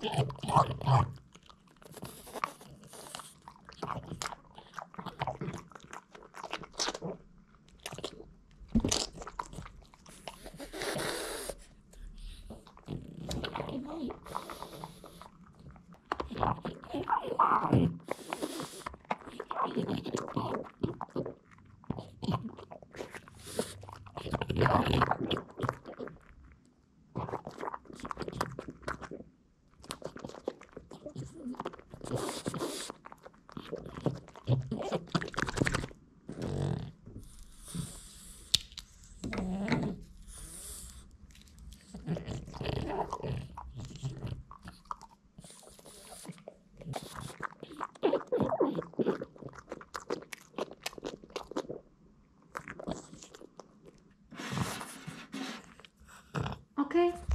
Yeah. Okay.